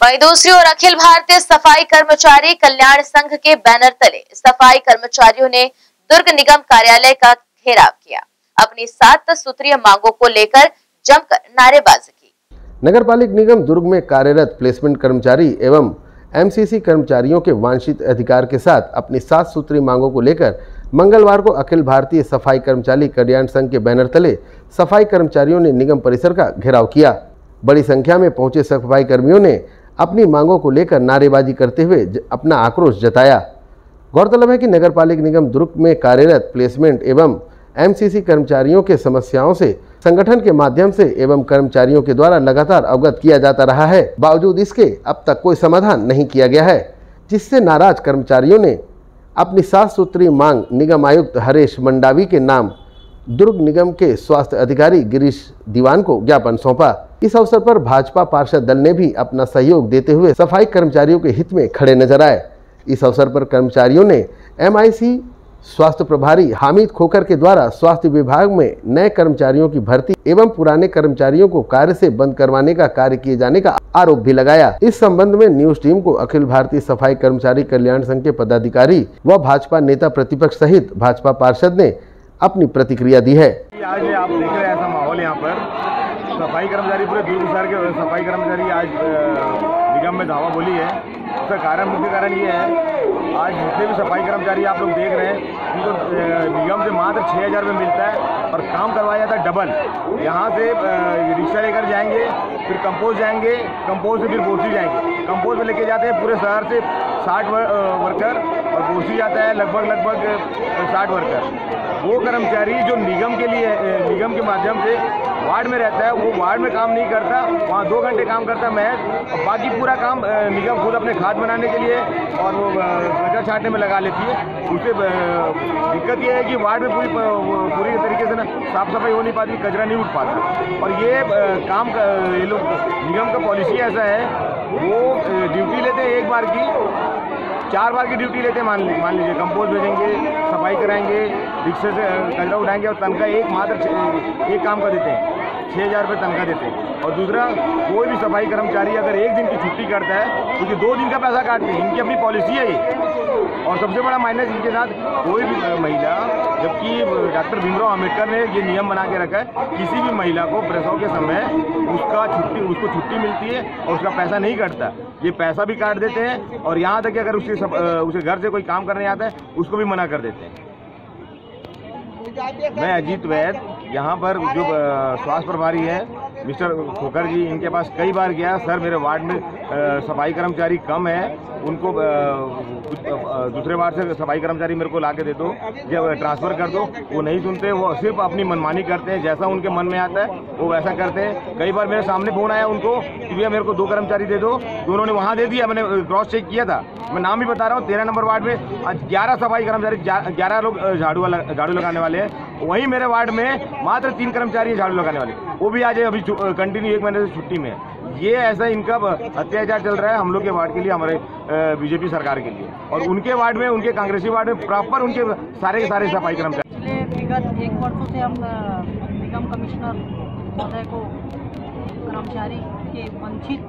वहीं दूसरी ओर अखिल भारतीय सफ़ाई कर्मचारी कल्याण संघ के बैनर तले सफ़ाई कर्मचारियों ने दुर्ग निगम कार्यालय का घेराव किया। अपनी सात सूत्रीय मांगों को लेकर जमकर नारेबाजी की। नगर पालिक निगम दुर्ग में कार्यरत प्लेसमेंट कर्मचारी एवं एमसीसी कर्मचारियों के वांछित अधिकार के साथ अपनी सात सूत्री मांगों को लेकर मंगलवार को अखिल भारतीय सफ़ाई कर्मचारी कल्याण संघ के बैनर तले सफ़ाई कर्मचारियों ने निगम परिसर का घेराव किया। बड़ी संख्या में पहुँचे सफ़ाई कर्मियों ने अपनी मांगों को लेकर नारेबाजी करते हुए अपना आक्रोश जताया। गौरतलब है कि नगर पालिक निगम दुर्ग में कार्यरत प्लेसमेंट एवं एमसीसी कर्मचारियों के समस्याओं से, संगठन के माध्यम से एवं कर्मचारियों के द्वारा लगातार अवगत किया जाता रहा है। बावजूद इसके, अब तक कोई समाधान नहीं किया गया है, जिससे नाराज़ कर्मचारियों ने अपनी सात सूत्री मांग निगम आयुक्त हरेश मंडावी के नाम दुर्ग निगम के स्वास्थ्य अधिकारी गिरीश दीवान को ज्ञापन सौंपा। इस अवसर पर भाजपा पार्षद दल ने भी अपना सहयोग देते हुए सफ़ाई कर्मचारियों के हित में खड़े नज़र आए। इस अवसर पर कर्मचारियों ने एमआईसी स्वास्थ्य प्रभारी हामिद खोकर के द्वारा स्वास्थ्य विभाग में नए कर्मचारियों की भर्ती एवं पुराने कर्मचारियों को कार्य से बंद करवाने का कार्य किए जाने का आरोप भी लगाया। इस संबंध में न्यूज़ टीम को अखिल भारतीय सफ़ाई कर्मचारी कल्याण संघ के पदाधिकारी व भाजपा नेता प्रतिपक्ष सहित भाजपा पार्षद ने अपनी प्रतिक्रिया दी है। आज आप देख रहे हैं ऐसा माहौल यहाँ पर। सफ़ाई कर्मचारी पूरे शहर के सफ़ाई कर्मचारी आज निगम में धावा बोली है। उसका कारण, मुख्य कारण ये है, आज जितने भी सफ़ाई कर्मचारी आप लोग देख रहे हैं, उनको निगम से मात्र छः हज़ार रुपये मिलता है और काम करवाया जाता है डबल। यहाँ से रिक्शा लेकर जाएँगे, फिर कंपोज जाएँगे कंपोज से फिर बोसी जाएँगे। कंपोज में लेके जाते हैं पूरे शहर से साठ वर्कर और बोसी जाता है लगभग लगभग साठ वर्कर। वो कर्मचारी जो निगम के लिए निगम के माध्यम से वार्ड में रहता है, वो वार्ड में काम नहीं करता, वहाँ दो घंटे काम करता महज, और बाकी पूरा काम निगम खुद अपने खाद बनाने के लिए और वो कचरा छाटने में लगा लेती है। उससे दिक्कत ये है कि वार्ड में पूरी पूरी तरीके से ना साफ़ सफ़ाई हो नहीं पाती, कचरा नहीं उठ पाता। और ये काम ये लोग, निगम का पॉलिसी ऐसा है, वो ड्यूटी लेते हैं एक बार की चार बार की ड्यूटी लेते हैं, मान लीजिए मान लीजिए, कंपोज भेजेंगे, सफ़ाई कराएँगे, रिक्शे से कचरा उठाएँगे और तनख्वाह एक मात्र एक काम कर देते हैं छः हज़ार रुपये तनख्वाह देते हैं। और दूसरा, कोई भी सफ़ाई कर्मचारी अगर एक दिन की छुट्टी करता है तो दो दिन का पैसा काटते हैं। इनकी अपनी पॉलिसी है ये। और सबसे बड़ा माइनस इनके साथ कोई भी महिला जबकि डॉक्टर भीमराव अंबेडकर ने ये नियम बना के रखा है, किसी भी महिला को प्रसव के समय उसका छुट्टी, उसको छुट्टी मिलती है और उसका पैसा नहीं कटता। ये पैसा भी काट देते हैं और यहाँ तक कि अगर उसके सब उसे घर से कोई काम करने आता है, उसको भी मना कर देते हैं। मैं अजीत वैद, यहाँ पर जो स्वास्थ्य प्रभारी है, मिस्टर खोकर जी, इनके पास कई बार गया, सर मेरे वार्ड में सफ़ाई कर्मचारी कम है, उनको दूसरे वार्ड से सफ़ाई कर्मचारी मेरे को ला के दे दो जब ट्रांसफ़र कर दो, वो नहीं सुनते, वो सिर्फ़ अपनी मनमानी करते हैं, जैसा उनके मन में आता है, वो वैसा करते हैं। कई बार मेरे सामने फ़ोन आया उनको कि भैया मेरे को दो कर्मचारी दे दो तो उन्होंने वहाँ दे दिया, मैंने क्रॉस चेक किया था। मैं नाम भी बता रहा हूँ, तेरह नंबर वार्ड में ग्यारह सफ़ाई कर्मचारी ग्यारह लोग झाड़ू झाड़ू लगाने वाले हैं। वहीं मेरे वार्ड में मात्र तीन कर्मचारी झाड़ू लगाने वाले। वो भी आज अभी कंटिन्यू एक महीने से छुट्टी में ये ऐसा इनका अत्याचार चल रहा है हम लोग के वार्ड के लिए, हमारे बीजेपी सरकार के लिए। और उनके वार्ड में, उनके कांग्रेसी वार्ड में प्रॉपर उनके सारे के सारे सफ़ाई कर्मचारी। विगत एक वर्षों से हम निगम कमिश्नर महोदय को, कर्मचारी के वंचित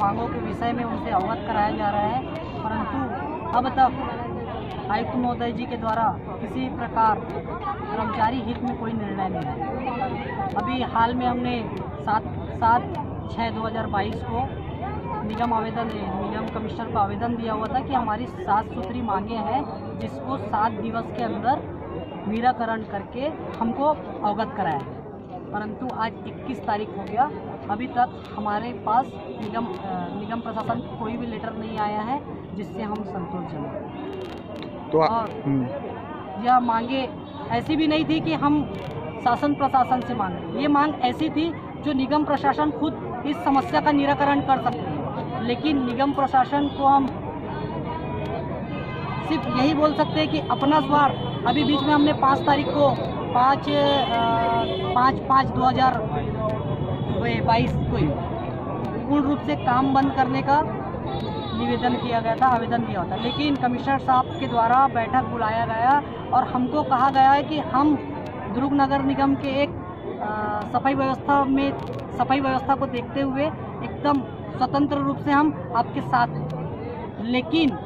मांगों के विषय में उनसे अवगत कराया जा रहा है। परंतु अब तक आयुक्त महोदय जी के द्वारा किसी प्रकार कर्मचारी हित में कोई निर्णय नहीं है। अभी हाल में हमने सात सात छः दो हज़ार बाईस को निगम आवेदन निगम कमिश्नर को आवेदन दिया हुआ था कि हमारी सात सूत्री मांगे हैं जिसको सात दिवस के अंदर निराकरण करके हमको अवगत कराया है। परंतु आज 21 तारीख हो गया अभी तक हमारे पास निगम निगम प्रशासन कोई भी लेटर नहीं आया है जिससे हम संतोषजनक तो और हम्म। यह मांगे ऐसी भी नहीं थी कि हम शासन प्रशासन से मांगे ये मांग ऐसी थी जो निगम प्रशासन खुद इस समस्या का निराकरण कर सकते हैं। लेकिन निगम प्रशासन को हम सिर्फ़ यही बोल सकते हैं कि अपना स्वार अभी बीच में हमने पाँच तारीख को पाँच पाँच पाँच दो हज़ार बाईस को पूर्ण रूप से काम बंद करने का निवेदन किया गया था, आवेदन दिया था। लेकिन कमिश्नर साहब के द्वारा बैठक बुलाया गया और हमको कहा गया है कि हम दुर्ग नगर निगम के एक सफ़ाई व्यवस्था में सफ़ाई व्यवस्था को देखते हुए एकदम स्वतंत्र रूप से हम आपके साथ हैं। लेकिन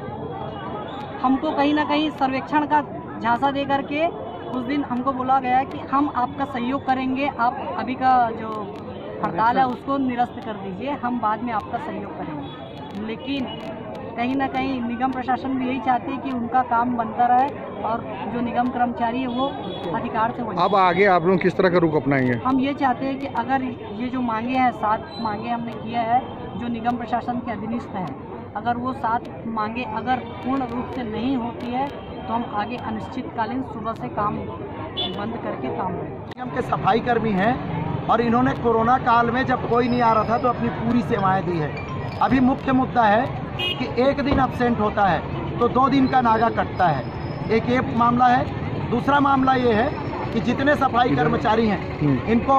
हमको कहीं ना कहीं सर्वेक्षण का झांसा दे करके उस दिन हमको बोला गया कि हम आपका सहयोग करेंगे आप अभी का जो हड़ताल है उसको निरस्त कर दीजिए हम बाद में आपका सहयोग करेंगे। लेकिन कहीं ना कहीं निगम प्रशासन भी यही चाहती है कि उनका काम बनता रहे और जो निगम कर्मचारी है वो अधिकार से अब आगे आप लोग किस तरह का रुख अपनाएँगे? हम ये चाहते हैं कि अगर ये जो मांगे हैं सात मांगे हमने किया है जो निगम प्रशासन के अधीनस्थ है अगर वो सात मांगे अगर पूर्ण रूप से नहीं होती है तो हम आगे अनिश्चितकालीन सुबह से काम बंद करके काम करेंगे निगम के सफ़ाई कर्मी हैं और इन्होंने कोरोना काल में जब कोई नहीं आ रहा था तो अपनी पूरी सेवाएँ दी है। अभी मुख्य मुद्दा है कि एक दिन अब्सेंट होता है तो दो दिन का नागा कटता है। एक ये मामला है दूसरा मामला ये है कि जितने सफ़ाई कर्मचारी हैं इनको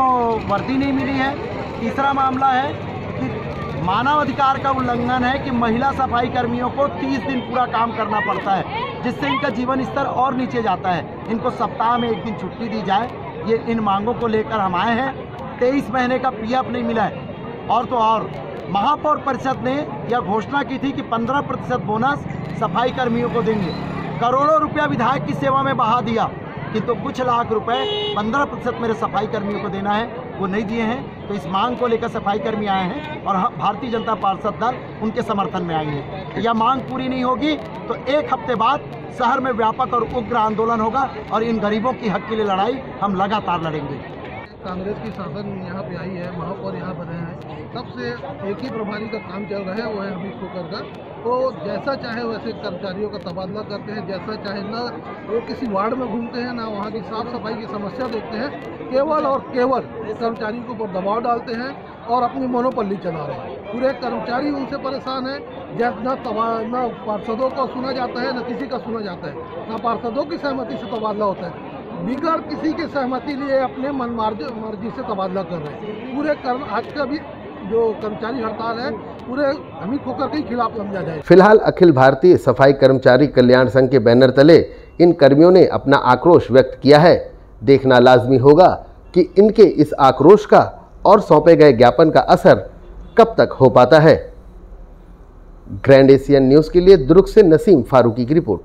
वर्दी नहीं मिली है। तीसरा मामला है कि मानव अधिकार का उल्लंघन है कि महिला सफ़ाई कर्मियों को 30 दिन पूरा काम करना पड़ता है जिससे इनका जीवन स्तर और नीचे जाता है। इनको सप्ताह में एक दिन छुट्टी दी जाए ये इन मांगों को लेकर हम आए हैं। तेईस महीने का पीएफ नहीं मिला है और तो और। महापौर परिषद ने यह घोषणा की थी कि 15 प्रतिशत बोनस सफ़ाई कर्मियों को देंगे। करोड़ों रुपया विधायक की सेवा में बहा दिया, किंतु तो कुछ लाख रुपए 15 प्रतिशत मेरे सफ़ाई कर्मियों को देना है, वो नहीं दिए हैं। तो इस मांग को लेकर सफ़ाई कर्मी आए हैं और भारतीय जनता पार्षद दल उनके समर्थन में आई है यह मांग पूरी नहीं होगी तो एक हफ़्ते बाद शहर में व्यापक और उग्र आंदोलन होगा और इन गरीबों की हक के लिए लड़ाई हम लगातार लड़ेंगे। कांग्रेस की शासन यहाँ पे आई है, महापौर यहाँ पर हैं। तब से एक ही प्रभारी का काम चल रहा है, वो है हमीद खोकर का। तो जैसा चाहे वैसे कर्मचारियों का तबादला करते हैं, जैसा चाहे ना वो किसी वार्ड में घूमते हैं, ना वहाँ की साफ़ सफ़ाई की समस्या देखते हैं, केवल और केवल कर्मचारियों के ऊपर दबाव डालते हैं और अपनी मोनोपल्ली चला रहे हैं। पूरे कर्मचारी उनसे परेशान है जब न न पार्षदों का सुना जाता है, न किसी का सुना जाता है, न पार्षदों की सहमति से तबादला होता है। बिगड़ किसी के सहमति लिए अपने मन मर्ज़ी से तबादला कर रहे हैं। पूरे कर्म आज का भी जो कर्मचारी हड़ताल है, पूरे हमी खोकर के खिलाफ समझा जाए। फ़िलहाल अखिल भारतीय सफ़ाई कर्मचारी कल्याण संघ के बैनर तले इन कर्मियों ने अपना आक्रोश व्यक्त किया है। देखना लाजमी होगा कि इनके इस आक्रोश का और सौंपे गए ज्ञापन का असर कब तक हो पाता है। ग्रैंड एशियन न्यूज़ के लिए दुर्ग से नसीम फारूकी की रिपोर्ट।